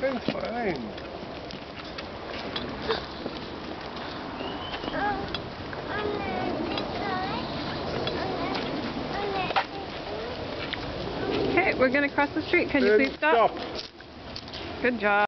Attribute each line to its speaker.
Speaker 1: fine.
Speaker 2: Okay, we're going to cross the street. Can you please stop?
Speaker 1: stop.
Speaker 2: Good job.